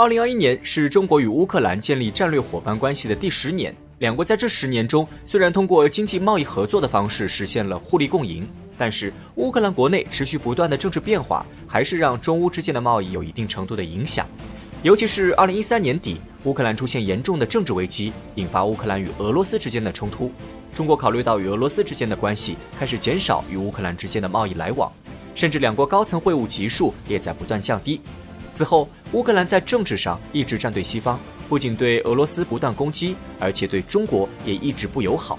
二零二一年是中国与乌克兰建立战略伙伴关系的第十年，两国在这十年中虽然通过经济贸易合作的方式实现了互利共赢，但是乌克兰国内持续不断的政治变化，还是让中乌之间的贸易有一定程度的影响。尤其是二零一三年底，乌克兰出现严重的政治危机，引发乌克兰与俄罗斯之间的冲突。中国考虑到与俄罗斯之间的关系，开始减少与乌克兰之间的贸易来往，甚至两国高层会晤级数也在不断降低。此后，乌克兰在政治上一直站队西方，不仅对俄罗斯不断攻击，而且对中国也一直不友好，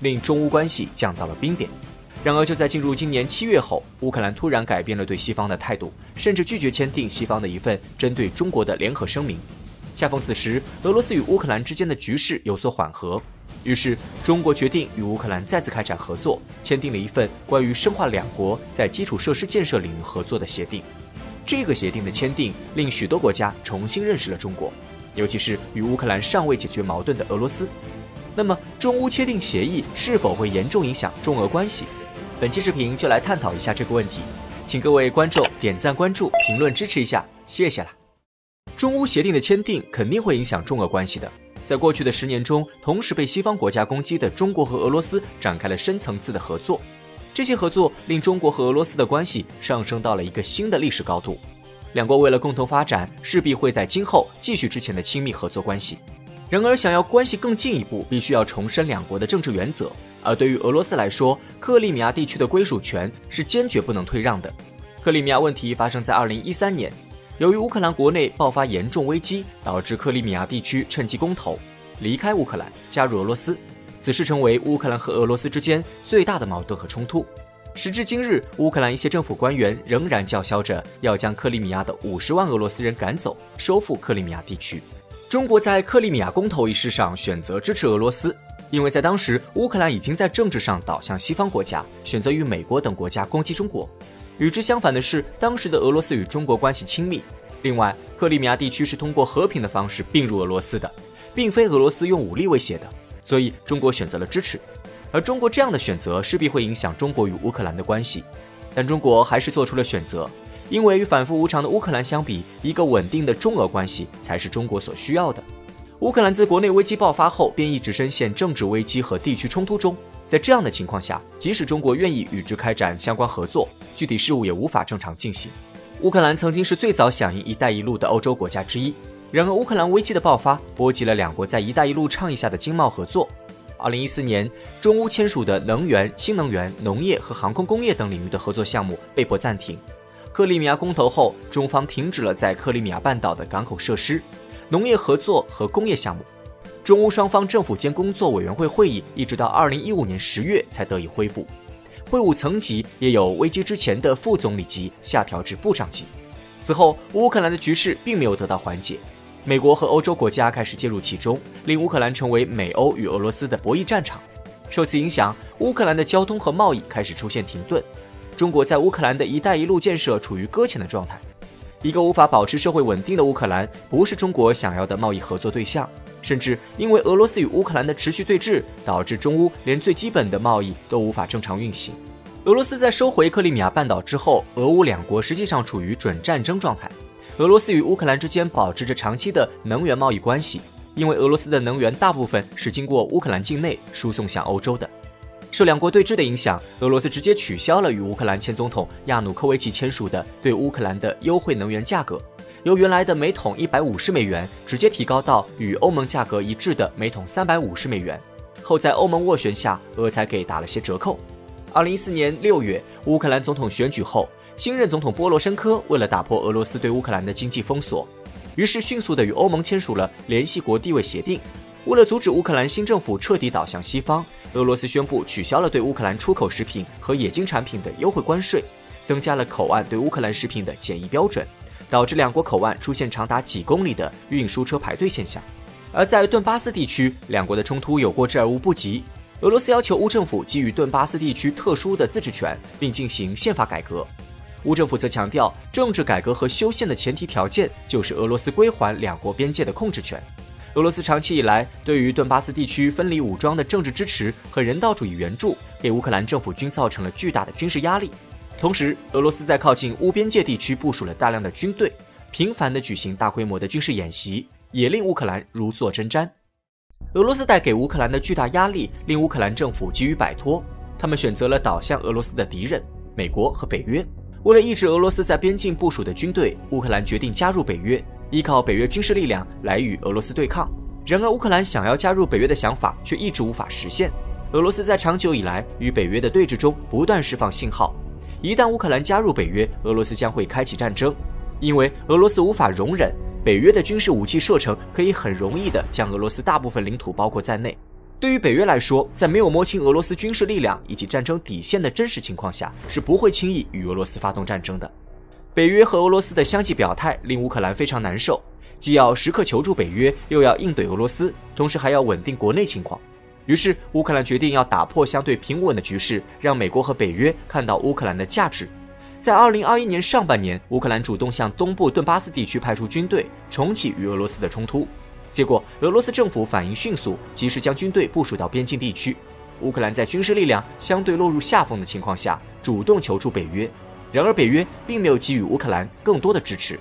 令中乌关系降到了冰点。然而，就在进入今年七月后，乌克兰突然改变了对西方的态度，甚至拒绝签订西方的一份针对中国的联合声明。恰逢此时，俄罗斯与乌克兰之间的局势有所缓和，于是中国决定与乌克兰再次开展合作，签订了一份关于深化两国在基础设施建设领域合作的协定。这个协定的签订令许多国家重新认识了中国，尤其是与乌克兰尚未解决矛盾的俄罗斯。那么，中乌签订协议是否会严重影响中俄关系？本期视频就来探讨一下这个问题，请各位观众点赞、关注、评论支持一下，谢谢啦。中乌协定的签订肯定会影响中俄关系的。在过去的十年中，同时被西方国家攻击的中国和俄罗斯展开了深层次的合作，这些合作令中国和俄罗斯的关系上升到了一个新的历史高度。两国为了共同发展，势必会在今后继续之前的亲密合作关系。然而，想要关系更进一步，必须要重申两国的政治原则。而对于俄罗斯来说，克里米亚地区的归属权是坚决不能退让的。克里米亚问题发生在二零一三年，由于乌克兰国内爆发严重危机，导致克里米亚地区趁机公投离开乌克兰，加入俄罗斯。此事成为乌克兰和俄罗斯之间最大的矛盾和冲突。时至今日，乌克兰一些政府官员仍然叫嚣着要将克里米亚的五十万俄罗斯人赶走，收复克里米亚地区。中国在克里米亚公投一事上选择支持俄罗斯。因为在当时，乌克兰已经在政治上倒向西方国家，选择与美国等国家攻击中国。与之相反的是，当时的俄罗斯与中国关系亲密。另外，克里米亚地区是通过和平的方式并入俄罗斯的，并非俄罗斯用武力威胁的，所以中国选择了支持。而中国这样的选择势必会影响中国与乌克兰的关系，但中国还是做出了选择，因为与反复无常的乌克兰相比，一个稳定的中俄关系才是中国所需要的。乌克兰自国内危机爆发后，便一直深陷政治危机和地区冲突中。在这样的情况下，即使中国愿意与之开展相关合作，具体事务也无法正常进行。乌克兰曾经是最早响应“一带一路”的欧洲国家之一，然而乌克兰危机的爆发波及了两国在“一带一路”倡议下的经贸合作。二零一四年，中乌签署的能源、新能源、农业和航空工业等领域的合作项目被迫暂停。克里米亚公投后，中方停止了在克里米亚半岛的港口设施。农业合作和工业项目，中乌双方政府间工作委员会会议一直到二零一五年十月才得以恢复。会晤层级也有危机之前的副总理级下调至部长级。此后，乌克兰的局势并没有得到缓解，美国和欧洲国家开始介入其中，令乌克兰成为美欧与俄罗斯的博弈战场。受此影响，乌克兰的交通和贸易开始出现停顿。中国在乌克兰的一带一路建设处于搁浅的状态。一个无法保持社会稳定的乌克兰，不是中国想要的贸易合作对象。甚至因为俄罗斯与乌克兰的持续对峙，导致中乌连最基本的贸易都无法正常运行。俄罗斯在收回克里米亚半岛之后，俄乌两国实际上处于准战争状态。俄罗斯与乌克兰之间保持着长期的能源贸易关系，因为俄罗斯的能源大部分是经过乌克兰境内输送向欧洲的。受两国对峙的影响，俄罗斯直接取消了与乌克兰前总统亚努科维奇签署的对乌克兰的优惠能源价格，由原来的每桶一百五十美元直接提高到与欧盟价格一致的每桶三百五十美元。后在欧盟斡旋下，俄才给打了些折扣。二零一四年六月，乌克兰总统选举后，新任总统波罗申科为了打破俄罗斯对乌克兰的经济封锁，于是迅速的与欧盟签署了联系国地位协定。为了阻止乌克兰新政府彻底倒向西方，俄罗斯宣布取消了对乌克兰出口食品和冶金产品的优惠关税，增加了口岸对乌克兰食品的检疫标准，导致两国口岸出现长达几公里的运输车排队现象。而在顿巴斯地区，两国的冲突有过之而无不及。俄罗斯要求乌政府给予顿巴斯地区特殊的自治权，并进行宪法改革。乌政府则强调，政治改革和修宪的前提条件就是俄罗斯归还两国边界的控制权。俄罗斯长期以来对于顿巴斯地区分离武装的政治支持和人道主义援助，给乌克兰政府军造成了巨大的军事压力。同时，俄罗斯在靠近乌边界地区部署了大量的军队，频繁地举行大规模的军事演习，也令乌克兰如坐针毡。俄罗斯带给乌克兰的巨大压力，令乌克兰政府急于摆脱，他们选择了倒向俄罗斯的敌人——美国和北约。为了抑制俄罗斯在边境部署的军队，乌克兰决定加入北约，依靠北约军事力量来与俄罗斯对抗。然而，乌克兰想要加入北约的想法却一直无法实现。俄罗斯在长久以来与北约的对峙中不断释放信号，一旦乌克兰加入北约，俄罗斯将会开启战争，因为俄罗斯无法容忍北约的军事武器射程可以很容易地将俄罗斯大部分领土包括在内。对于北约来说，在没有摸清俄罗斯军事力量以及战争底线的真实情况下，是不会轻易与俄罗斯发动战争的。北约和俄罗斯的相继表态令乌克兰非常难受。既要时刻求助北约，又要应对俄罗斯，同时还要稳定国内情况。于是，乌克兰决定要打破相对平稳的局势，让美国和北约看到乌克兰的价值。在2021年上半年，乌克兰主动向东部顿巴斯地区派出军队，重启与俄罗斯的冲突。结果，俄罗斯政府反应迅速，及时将军队部署到边境地区。乌克兰在军事力量相对落入下风的情况下，主动求助北约。然而，北约并没有给予乌克兰更多的支持。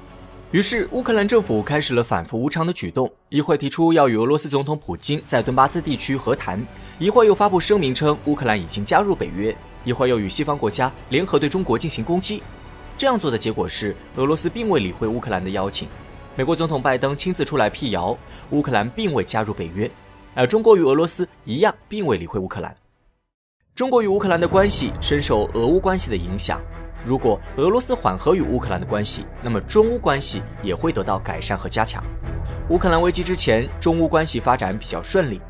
于是，乌克兰政府开始了反复无常的举动：一会提出要与俄罗斯总统普京在顿巴斯地区和谈，一会又发布声明称乌克兰已经加入北约，一会又与西方国家联合对中国进行攻击。这样做的结果是，俄罗斯并未理会乌克兰的邀请。美国总统拜登亲自出来辟谣，乌克兰并未加入北约，而中国与俄罗斯一样，并未理会乌克兰。中国与乌克兰的关系深受俄乌关系的影响。如果俄罗斯缓和与乌克兰的关系，那么中乌关系也会得到改善和加强。乌克兰危机之前，中乌关系发展比较顺利。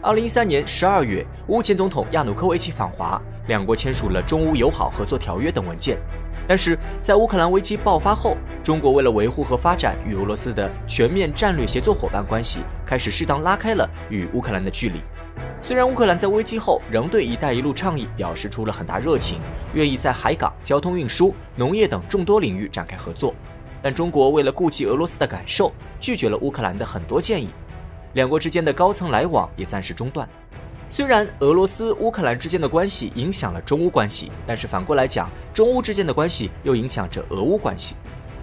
二零一三年十二月，乌前总统亚努科维奇访华，两国签署了中乌友好合作条约等文件。但是在乌克兰危机爆发后，中国为了维护和发展与俄罗斯的全面战略协作伙伴关系，开始适当拉开了与乌克兰的距离。虽然乌克兰在危机后仍对“一带一路”倡议表示出了很大热情，愿意在海港、交通运输、农业等众多领域展开合作，但中国为了顾及俄罗斯的感受，拒绝了乌克兰的很多建议，两国之间的高层来往也暂时中断。虽然俄罗斯乌克兰之间的关系影响了中乌关系，但是反过来讲，中乌之间的关系又影响着俄乌关系。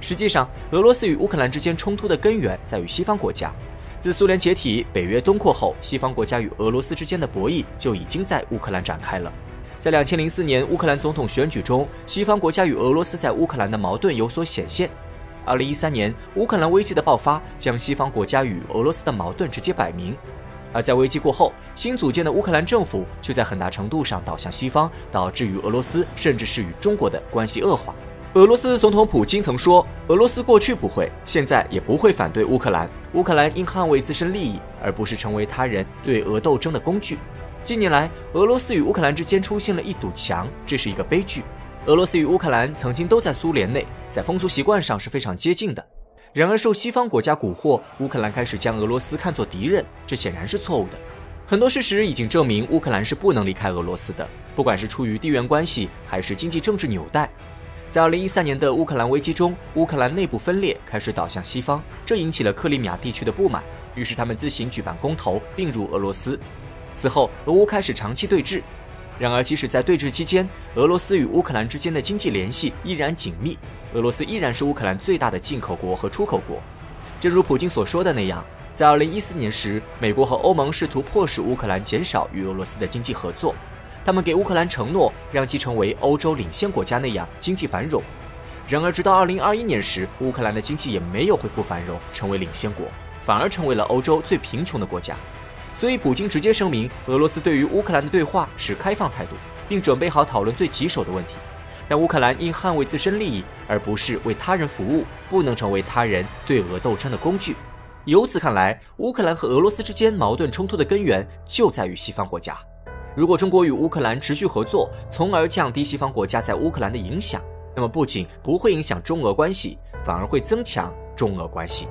实际上，俄罗斯与乌克兰之间冲突的根源在于西方国家。自苏联解体、北约东扩后，西方国家与俄罗斯之间的博弈就已经在乌克兰展开了。在两千零四年乌克兰总统选举中，西方国家与俄罗斯在乌克兰的矛盾有所显现。二零一三年乌克兰危机的爆发，将西方国家与俄罗斯的矛盾直接摆明。而在危机过后，新组建的乌克兰政府却在很大程度上倒向西方，导致与俄罗斯甚至是与中国的关系恶化。俄罗斯总统普京曾说：“俄罗斯过去不会，现在也不会反对乌克兰。乌克兰应捍卫自身利益，而不是成为他人对俄斗争的工具。”近年来，俄罗斯与乌克兰之间出现了一堵墙，这是一个悲剧。俄罗斯与乌克兰曾经都在苏联内，在风俗习惯上是非常接近的。然而，受西方国家蛊惑，乌克兰开始将俄罗斯看作敌人，这显然是错误的。很多事实已经证明，乌克兰是不能离开俄罗斯的，不管是出于地缘关系，还是经济政治纽带。在二零一三年的乌克兰危机中，乌克兰内部分裂开始倒向西方，这引起了克里米亚地区的不满，于是他们自行举办公投并入俄罗斯。此后，俄乌开始长期对峙。然而，即使在对峙期间，俄罗斯与乌克兰之间的经济联系依然紧密，俄罗斯依然是乌克兰最大的进口国和出口国。正如普京所说的那样，在二零一四年时，美国和欧盟试图迫使乌克兰减少与俄罗斯的经济合作。他们给乌克兰承诺，让其成为欧洲领先国家那样经济繁荣。然而，直到2021年时，乌克兰的经济也没有恢复繁荣，成为领先国，反而成为了欧洲最贫穷的国家。所以，普京直接声明，俄罗斯对于乌克兰的对话持开放态度，并准备好讨论最棘手的问题。但乌克兰应捍卫自身利益，而不是为他人服务，不能成为他人对俄斗争的工具。由此看来，乌克兰和俄罗斯之间矛盾冲突的根源就在于西方国家。如果中国与乌克兰持续合作，从而降低西方国家在乌克兰的影响，那么不仅不会影响中俄关系，反而会增强中俄关系。